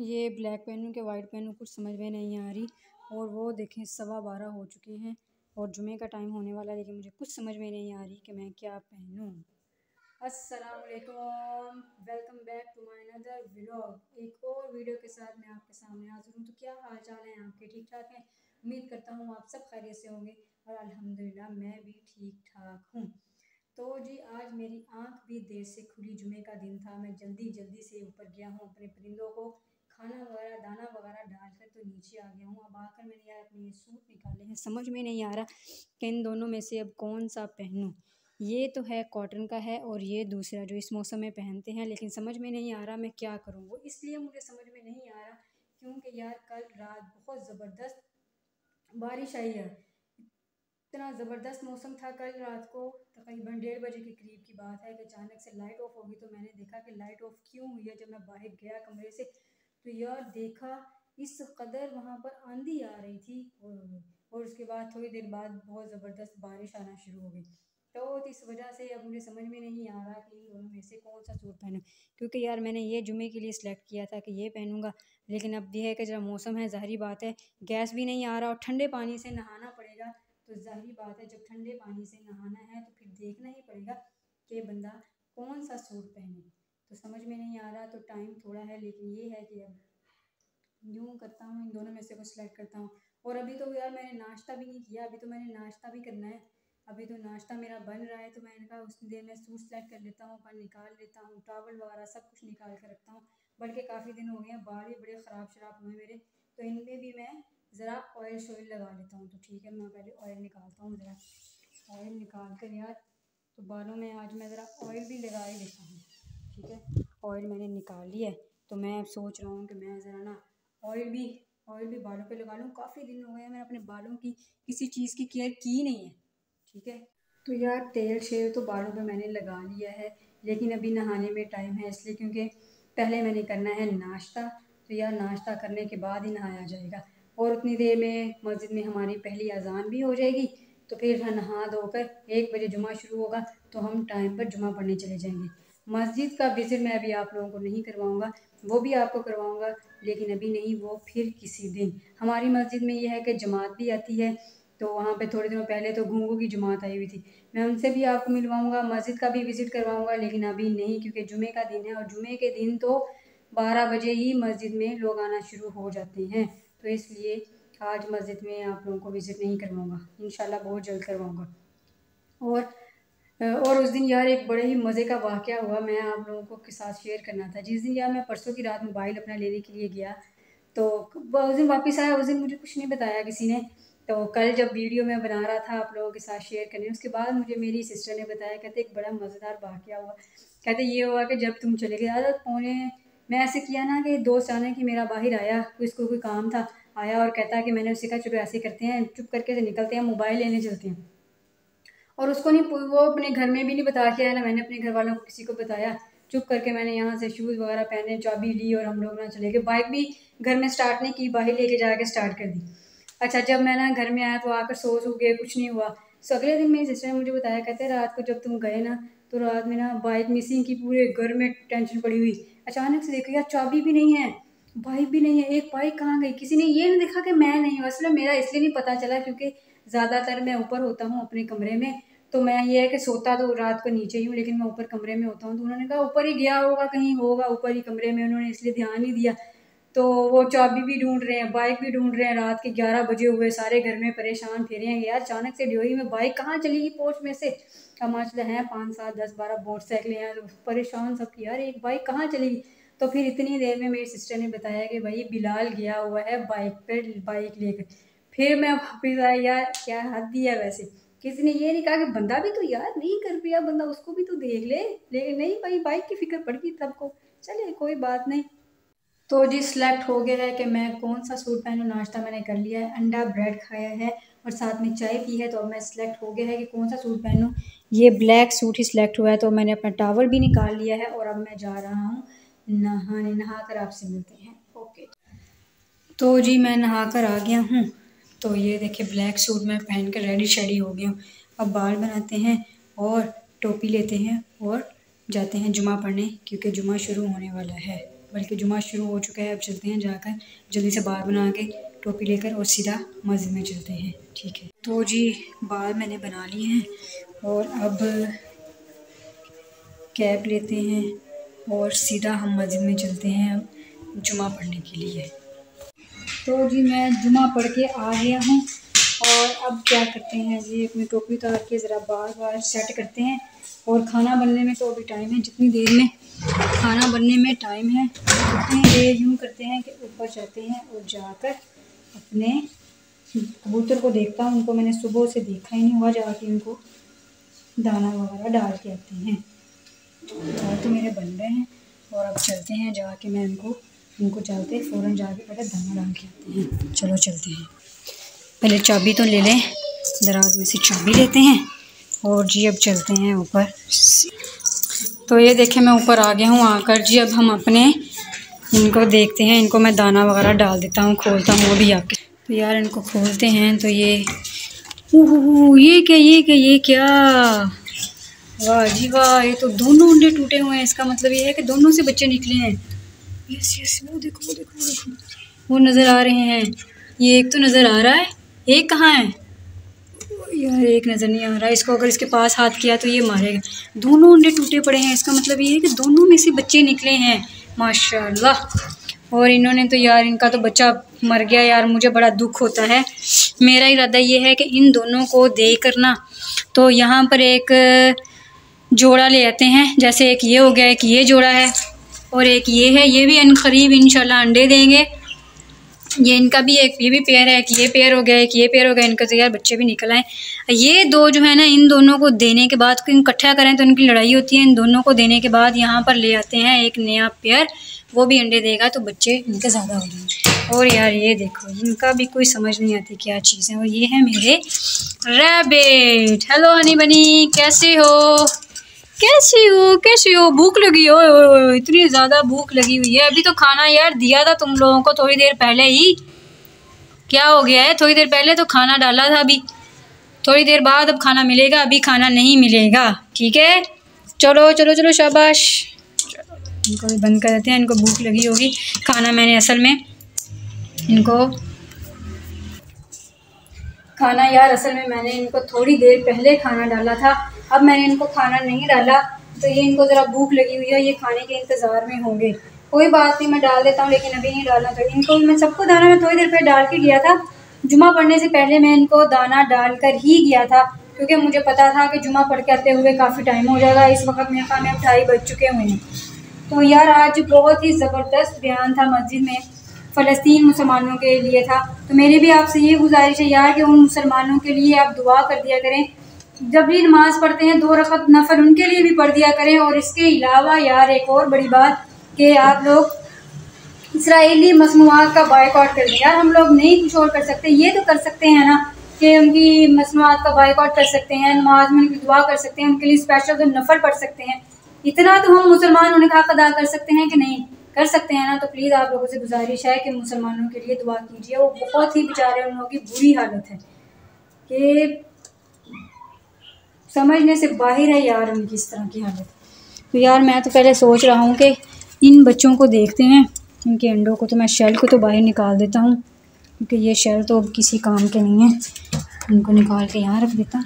ये ब्लैक पहनूँ कि वाइट पहनूँ कुछ समझ में नहीं आ रही। और वो देखें, सवा बारह हो चुके हैं और जुमे का टाइम होने वाला है, लेकिन मुझे कुछ समझ में नहीं आ रही कि मैं क्या पहनूँ। अस्सलाम वालेकुम back to my another vlog एक और वीडियो के साथ मैं आपके सामने हाजिर हूँ। तो क्या हाल चाल है? आपके ठीक ठाक हैं? उम्मीद करता हूँ आप सब खैरियत से होंगे और अल्हम्दुलिल्लाह मैं भी ठीक ठाक हूँ। तो जी, आज मेरी आँख भी देर से खुली। जुमे का दिन था। मैं जल्दी जल्दी से ऊपर गया हूँ अपने परिंदों को। खाना वगैरह, दाना वगैरह डालकर तो नीचे आ गया हूँ। अब आकर मैंने यार अपने सूट निकाले हैं। समझ में नहीं आ रहा कि इन दोनों में से अब कौन सा पहनूँ। ये तो है कॉटन का है और ये दूसरा जो इस मौसम में पहनते हैं, लेकिन समझ में नहीं आ रहा मैं क्या करूँ। वो इसलिए मुझे समझ में नहीं आ रहा क्योंकि यार कल रात बहुत ज़बरदस्त बारिश आई है। इतना ज़बरदस्त मौसम था कल रात को। तकरीबन डेढ़ बजे के करीब की बात है कि अचानक से लाइट ऑफ़ होगी तो मैंने देखा कि लाइट ऑफ़ क्यों हुई है जब मैं बाहर गया कमरे से। तो यार देखा, इस कदर वहाँ पर आंधी आ रही थी और उसके बाद थोड़ी देर बाद बहुत ज़बरदस्त बारिश आना शुरू हो गई। तो इस वजह से अब मुझे समझ में नहीं आ रहा कि दोनों में से कौन सा सूट पहनूँ, क्योंकि यार मैंने ये जुमे के लिए सिलेक्ट किया था कि ये पहनूँगा, लेकिन अब यह है कि जरा मौसम है, ज़ाहरी बात है, गैस भी नहीं आ रहा और ठंडे पानी से नहाना पड़ेगा तो ज़ाहरी बात है, जब ठंडे पानी से नहाना है तो फिर देखना ही पड़ेगा कि बंदा कौन सा सूट पहने। तो समझ में नहीं आ रहा तो टाइम थोड़ा है, लेकिन ये है कि अब यूँ करता हूँ, इन दोनों में से कुछ सेलेक्ट करता हूँ। और अभी तो यार मैंने नाश्ता भी नहीं किया, अभी तो मैंने नाश्ता भी करना है। अभी तो नाश्ता मेरा बन रहा है तो मैंने कहा उस देर में सूट सेलेक्ट कर लेता हूँ अपन निकाल लेता हूँ टावल वगैरह सब कुछ निकाल कर रखता हूँ। बल्कि काफ़ी दिन हो गए हैं, बाल भी बड़े ख़राब शराब हुए मेरे तो इनमें भी मैं ज़रा ऑयल शॉयल लगा लेता हूँ। तो ठीक है, मैं पहले ऑयल निकालता हूँ ज़रा। ऑयल निकाल कर यार तो बालों में आज मैं ज़रा ऑयल भी लगा ही लेता हूँ। ठीक है? ऑयल मैंने निकाल लिया है तो मैं अब सोच रहा हूँ कि मैं ज़रा ना ऑयल भी ऑयल भी बालों पे लगा लूँ। काफ़ी दिन हो गए हैं मैंने अपने बालों की किसी चीज़ की केयर की नहीं है, ठीक है? तो यार तेल शेल तो बालों पे मैंने लगा लिया है, लेकिन अभी नहाने में टाइम है इसलिए क्योंकि पहले मैंने करना है नाश्ता तो यार नाश्ता करने के बाद ही नहाया जाएगा। और उतनी देर में मस्जिद में हमारी पहली अजान भी हो जाएगी तो फिर नहा धोकर एक बजे जुमा शुरू होगा तो हम टाइम पर जुमा पढ़ने चले जाएँगे। मस्जिद का विज़िट मैं अभी आप लोगों को नहीं करवाऊँगा, वो भी आपको करवाऊँगा, लेकिन अभी नहीं, वो फिर किसी दिन। हमारी मस्जिद में ये है कि जमात भी आती है तो वहाँ पे थोड़े दिनों पहले तो घूंगू की जमात आई हुई थी। मैं उनसे भी आपको मिलवाऊँगा, मस्जिद का भी विज़िट करवाऊँगा, लेकिन अभी नहीं, क्योंकि जुमे का दिन है, और जुमे के दिन तो बारह बजे ही मस्जिद में लोग आना शुरू हो जाते हैं तो इसलिए आज मस्जिद में आप लोगों को विज़िट नहीं करवाऊँगा। इन बहुत जल्द करवाऊँगा। और और उस दिन यार एक बड़े ही मज़े का वाक़ हुआ। मैं आप लोगों को के साथ शेयर करना था। जिस दिन यार मैं परसों की रात मोबाइल अपना लेने के लिए गया तो उस दिन वापस आया, उस दिन मुझे कुछ नहीं बताया किसी ने। तो कल जब वीडियो मैं बना रहा था आप लोगों के साथ शेयर करने, उसके बाद मुझे मेरी सिस्टर ने बताया, कहते एक बड़ा मज़ेदार वाक़ हुआ। कहते ये हुआ कि जब तुम चले गए आदत पौने, मैं ऐसे किया ना कि दोस्त आने कि मेरा बाहर आया उसको कोई काम था, आया और कहता कि मैंने उसे कहा, चलो ऐसे करते हैं, चुप करके निकलते हैं, मोबाइल लेने चलते हैं। और उसको नहीं, वो अपने घर में भी नहीं बता के आया ना, मैंने अपने घर वालों को किसी को बताया। चुप करके मैंने यहाँ से शूज़ वगैरह पहने, चाबी ली और हम लोग ना चले गए। बाइक भी घर में स्टार्ट नहीं की, बाहर लेके जाके स्टार्ट कर दी। अच्छा जब मैं ना घर में आया तो आकर सो सो गए कुछ नहीं हुआ। सो अगले दिन मेरी सिस्टर ने मुझे बताया, कहते रात को जब तुम गए ना तो रात में ना बाइक मिसिंग की पूरे घर में टेंशन पड़ी हुई। अचानक से देखो यार, चाबी भी नहीं है बाइक भी नहीं है, एक बाइक कहाँ गई? किसी ने ये नहीं देखा कि मैं नहीं हूँ? असल मेरा इसलिए नहीं पता चला क्योंकि ज़्यादातर मैं ऊपर होता हूँ अपने कमरे में। तो मैं ये है कि सोता तो रात को नीचे ही हूँ, लेकिन मैं ऊपर कमरे में होता हूँ। तो उन्होंने कहा, ऊपर ही गया होगा, कहीं होगा ऊपर ही कमरे में। उन्होंने इसलिए ध्यान नहीं दिया। तो वो चाबी भी ढूंढ रहे हैं, बाइक भी ढूंढ रहे हैं। रात के ग्यारह बजे हुए, सारे घर में परेशान फिर हैं यार, अचानक से ड्योरी में बाइक कहाँ चली गई पोर्च में से? माशा हैं पाँच सात, दस, बारह मोटरसाइकिलें हैं तो परेशान सब की, यार, एक बाइक कहाँ चली गई? तो फिर इतनी देर में मेरी सिस्टर ने बताया कि, भाई बिलाल गया हुआ है बाइक पर बाइक लेकर। फिर मैं वापिस आया, यार, क्या हद दिया वैसे? किसी ने ये नहीं कहा कि बंदा भी तो यार नहीं कर पाया, बंदा उसको भी तो देख ले। लेकिन नहीं भाई, बाइक की फ़िक्र पड़ गई तब को। चले कोई बात नहीं। तो जी सिलेक्ट हो गया है कि मैं कौन सा सूट पहनूँ, नाश्ता मैंने कर लिया है, अंडा ब्रेड खाया है और साथ में चाय पी है तो अब मैं सिलेक्ट हो गया है कि कौन सा सूट पहनूँ। ये ब्लैक सूट ही सिलेक्ट हुआ है तो मैंने अपना टावल भी निकाल लिया है और अब मैं जा रहा हूँ नहाने नहा कर आपसे मिलते हैं। ओके तो जी, मैं नहा कर आ गया हूँ। तो ये देखिए ब्लैक सूट मैं पहन कर रेडी शेडी हो गया हूँ अब बाल बनाते हैं और टोपी लेते हैं और जाते हैं जुमा पढ़ने, क्योंकि जुमा शुरू होने वाला है। बल्कि जुमा शुरू हो चुका है, अब चलते हैं जाकर जल्दी से बाल बना के टोपी लेकर और सीधा मस्जिद में चलते हैं। ठीक है। तो जी, बाल मैंने बना लिए हैं और अब कैब लेते हैं और सीधा हम मस्जिद में चलते हैं अब जुमा पढ़ने के लिए। तो जी मैं जुमा पढ़ के आ गया हूँ और अब क्या करते हैं जी, अपनी टोपी उतार के ज़रा बार बार सेट करते हैं और खाना बनने में तो अभी टाइम है, जितनी देर में खाना बनने में टाइम है, उतनी देर यूँ करते हैं कि ऊपर जाते हैं और जाकर अपने कबूतर को देखता हूँ, उनको मैंने सुबह से देखा ही नहीं हुआ, जाके उनको दाना वगैरह डाल के आते हैं। और तो मेरे बन गए हैं और अब चलते हैं, जाके मैं इनको इनको चलते, फ़ौरन जाके पहले दाना डाल के आते हैं। चलो चलते हैं। पहले चाबी तो ले लें, दराज में से चाबी लेते हैं, और जी अब चलते हैं ऊपर। तो ये देखें, मैं ऊपर आ गया हूँ, आकर जी अब हम अपने इनको देखते हैं। इनको मैं दाना वगैरह डाल देता हूँ, खोलता हूँ, वो भी आके। तो यार इनको खोलते हैं तो ये ये क्या ये क्या ये क्या? वाह जी वाह, ये तो दोनों अंडे टूटे हुए हैं। इसका मतलब ये है कि दोनों से बच्चे निकले हैं। यस यस वो देखो वो देखो वो देखो वो नज़र आ रहे हैं। ये एक तो नज़र आ रहा है। एक कहाँ है? यार, एक नज़र नहीं आ रहा। इसको अगर इसके पास हाथ किया तो ये मारेगा। दोनों अंडे टूटे पड़े हैं। इसका मतलब ये है कि दोनों में से बच्चे निकले हैं। माशाल्लाह। और इन्होंने तो यार, इनका तो बच्चा मर गया। यार, मुझे बड़ा दुख होता है। मेरा इरादा ये है कि इन दोनों को दे करना तो यहाँ पर एक जोड़ा ले आते हैं। जैसे एक ये हो गया, एक ये जोड़ा है। और एक ये है, ये भी इन करीब इंशाल्लाह अंडे देंगे। ये इनका भी एक, ये भी पेयर है, एक ये पेयर हो गया, एक ये पेयर हो गया, इनका तो यार बच्चे भी निकल आए। ये दो जो है ना, इन दोनों को देने के बाद इकट्ठा करें तो इनकी लड़ाई होती है। इन दोनों को देने के बाद यहाँ पर ले आते हैं एक नया पेयर वो भी अंडे देगा तो बच्चे इनके ज़्यादा हो जाएँगे। और यार ये देखो, इनका भी कोई समझ नहीं आती क्या चीज़ है। और ये है मेरे रैबिट हेलो हनी बनी कैसे हो? कैसी हो कैसी हो? भूख लगी हो इतनी ज़्यादा भूख लगी हुई है। अभी तो खाना यार दिया था तुम लोगों को थोड़ी देर पहले ही। क्या हो गया है? थोड़ी देर पहले तो खाना डाला था अभी। थोड़ी देर बाद अब खाना मिलेगा, अभी खाना नहीं मिलेगा। ठीक है? चलो चलो चलो, शाबाश। इनको भी बंद कर देते हैं, इनको भूख लगी होगी। खाना मैंने असल में इनको खाना यार असल में मैंने इनको थोड़ी देर पहले खाना डाला था। अब मैंने इनको खाना नहीं डाला तो ये इनको ज़रा भूख लगी हुई है ये खाने के इंतज़ार में होंगे। कोई बात नहीं, मैं डाल देता हूँ, लेकिन अभी नहीं डालना तो इनको मैं सबको दाना मैं थोड़ी देर पहले डाल के गया था। जुमा पढ़ने से पहले मैं इनको दाना डाल कर ही गया था, क्योंकि मुझे पता था कि जुमा पढ़ के आते हुए काफ़ी टाइम हो जाएगा। इस वक्त मेरे खाने ढाई बज चुके हुए हैं। तो यार, आज बहुत ही ज़बरदस्त बयान था मस्जिद में, फ़लस्तीन मुसलमानों के लिए था। तो मेरी भी आपसे ये गुजारिश है यार कि उन मुसलमानों के लिए आप दुआ कर दिया करें जब भी नमाज़ पढ़ते हैं, दो रकत नफर उनके लिए भी पढ़ दिया करें। और इसके अलावा यार, एक और बड़ी बात कि आप लोग इसराइली मसनूआत का बाइकआउट कर दें यार हम लोग नहीं कुछ और कर सकते। ये तो कर सकते हैं ना कि उनकी मसनूआत का बाइकआउट कर सकते हैं, नमाज़ में उनकी दुआ कर सकते हैं, उनके लिए स्पेशल तो नफर पढ़ सकते हैं। इतना तो हम मुसलमान उन्हें हक अदा कर सकते हैं कि नहीं? कर सकते हैं ना? तो प्लीज़ आप लोगों से गुजारिश है कि मुसलमानों के लिए दुआ कीजिए। वो बहुत ही बेचारे उन लोगों की बुरी हालत है कि समझने से बाहर है यार उनकी इस तरह की हालत। तो यार मैं तो पहले सोच रहा हूँ कि इन बच्चों को देखते हैं इनके अंडों को तो मैं शेल को तो बाहर निकाल देता हूँ, क्योंकि ये शेल तो अब किसी काम के नहीं है। इनको निकाल के यहाँ रख देता।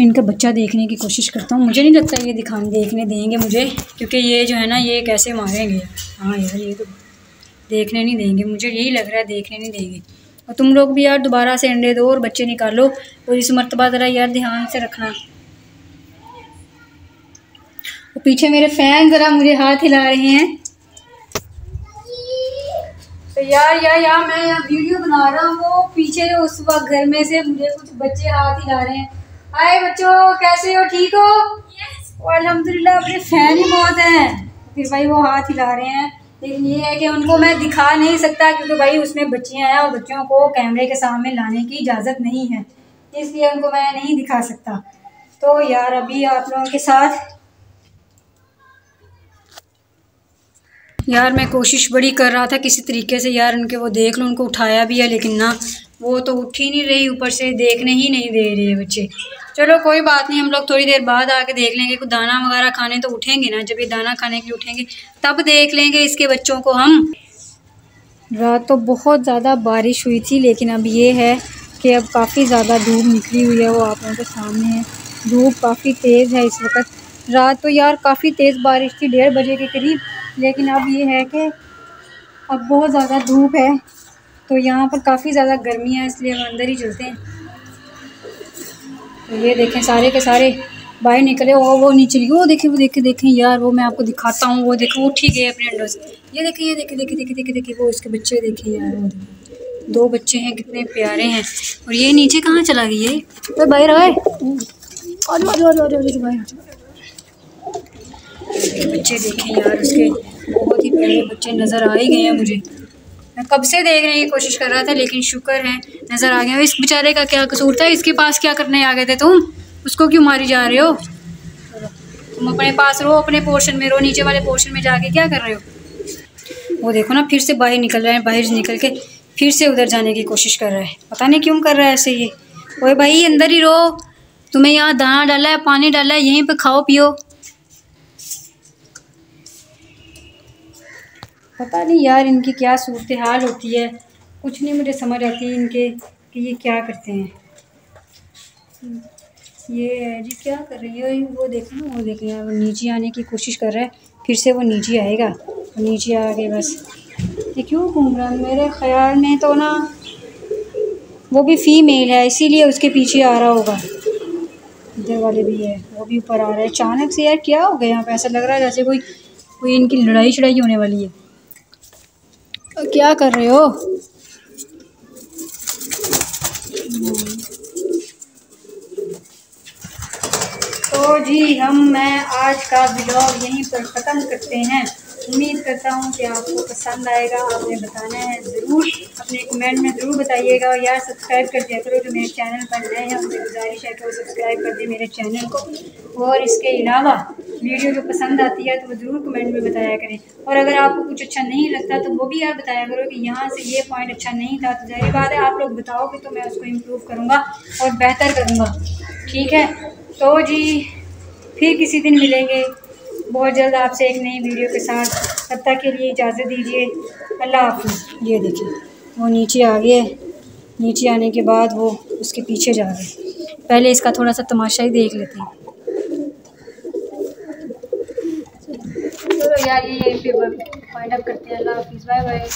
इनका बच्चा देखने की कोशिश करता हूँ। मुझे नहीं लगता ये दिखाने देखने देंगे मुझे, क्योंकि ये जो है ना, ये कैसे मारेंगे? हाँ यार, ये तो देखने नहीं देंगे। मुझे यही लग रहा है देखने नहीं देंगे। और तुम लोग भी यार दोबारा से अंडे दो और बच्चे निकालो और इस मरतबा ज़रा यार ध्यान से रखना। और पीछे मेरे फ़ैन ज़रा मुझे हाथ हिला रहे हैं। तो यार यार यार मैं यहाँ वीडियो बना रहा हूँ। वो पीछे उस वक्त घर में से मुझे कुछ बच्चे हाथ हिला रहे हैं। हाय बच्चों कैसे हो? ठीक हो? Yes. अल्हम्दुलिल्लाह अपने फ़ैन ही बहुत हैं। फिर भाई वो हाथ हिला रहे हैं। लेकिन ये है कि उनको मैं दिखा नहीं सकता क्योंकि भाई उसमें बच्चियाँ हैं और बच्चों को कैमरे के सामने लाने की इजाज़त नहीं है, इसलिए उनको मैं नहीं दिखा सकता। तो यार अभी आप लोगों के साथ यार मैं कोशिश बड़ी कर रहा था किसी तरीके से यार उनके वो देख लो, उनको उठाया भी है, लेकिन ना, वो तो उठ ही नहीं रही, ऊपर से देखने ही नहीं दे रहे बच्चे। चलो कोई बात नहीं, हम लोग थोड़ी देर बाद आके देख लेंगे, कुछ दाना वगैरह खाने तो उठेंगे ना, जब ये दाना खाने के लिए उठेंगे, तब देख लेंगे इसके बच्चों को हम। रात तो बहुत ज़्यादा बारिश हुई थी, लेकिन अब ये है कि अब काफ़ी ज़्यादा धूप निकली हुई है, वो आप लोगों के सामने है। धूप काफ़ी तेज़ है इस वक्त। रात तो यार काफ़ी तेज़ बारिश थी, डेढ़ बजे के करीब, लेकिन अब ये है कि अब बहुत ज़्यादा धूप है तो यहाँ पर काफ़ी ज़्यादा गर्मी है, इसलिए हम अंदर ही चलते हैं। तो ये देखें सारे के सारे बाहर निकले वो वो नीचे वो देखे वो देखे, देखें, यार वो मैं आपको दिखाता हूँ, वो देखें, वो ठीक है अपने अंडों से ये देखें, ये देखे देखे देखे देखे देखे, वो इसके बच्चे देखे, यार वो दो बच्चे हैं, कितने प्यारे हैं। और ये नीचे कहाँ चला गई है तो बाहर आए। बच्चे देखें यार, उसके बहुत ही प्यारे बच्चे नज़र आ ही गए हैं मुझे। मैं कब से देखने की कोशिश कर रहा था, लेकिन शुक्र है, नज़र आ गया। इस बेचारे का क्या कसूर था? इसके पास क्या करने आ गए थे तुम? उसको क्यों मारी जा रहे हो? तुम अपने पास रहो, अपने पोर्शन में रहो, नीचे वाले पोर्शन में जाके क्या कर रहे हो? वो देखो ना, फिर से बाहर निकल रहे हैं, बाहर निकल के फिर से उधर जाने की कोशिश कर रहा है। पता नहीं क्यों कर रहा है ऐसे ये ओए भाई, अंदर ही रहो। तुम्हें यहाँ दाना डाला है, पानी डाला है, यहीं पे खाओ, पियो। पता नहीं यार इनकी क्या सूरत हाल होती है। कुछ नहीं मुझे समझ आती इनके कि ये क्या करते हैं। ये है जी क्या कर रही है? वो देखो वो देखें वो नीचे आने की कोशिश कर रहा है, फिर से वो नीचे आएगा। नीचे आ गए बस। ये क्यों घूम रहा है? मेरे ख्याल में तो ना, वो भी फीमेल है, इसीलिए उसके पीछे आ रहा होगा। इधर वाले भी है, वो भी ऊपर आ रहा है। अचानक से यार क्या हो गया यहाँ पे? ऐसा लग रहा है जैसे कोई कोई इनकी लड़ाई शड़ाई होने वाली है। क्या कर रहे हो? तो जी, हम, मैं आज का ब्लॉग यहीं पर ख़त्म करते हैं। उम्मीद करता हूँ कि आपको पसंद आएगा, आपने बताना है ज़रूर। अपने कमेंट में ज़रूर बताइएगा और यार सब्सक्राइब कर दिया करो जो मेरे चैनल पर नए हैं। उनसे गुजारिश है कि वो सब्सक्राइब कर दे मेरे चैनल को। और इसके अलावा वीडियो जो पसंद आती है तो वो ज़रूर कमेंट में बताया करें। और अगर आपको कुछ अच्छा नहीं लगता तो वो भी यार बताया करो कि यहाँ से ये पॉइंट अच्छा नहीं था तो ज़ाहिर बात है आप लोग बताओगे तो मैं उसको इम्प्रूव करूँगा और बेहतर करूँगा। ठीक है? तो जी, फिर किसी दिन मिलेंगे। बहुत जल्द आपसे एक नई वीडियो के साथ। तब तक के लिए इजाज़त दीजिए। अल्लाह हाफिज़। ये देखिए, वो नीचे आ गए नीचे आने के बाद वो उसके पीछे जा गए पहले इसका थोड़ा सा तमाशा ही देख लेते हैं। यार ये पे फाइंड अप करते हैं। अल्लाह हाफिज़ बाय बाय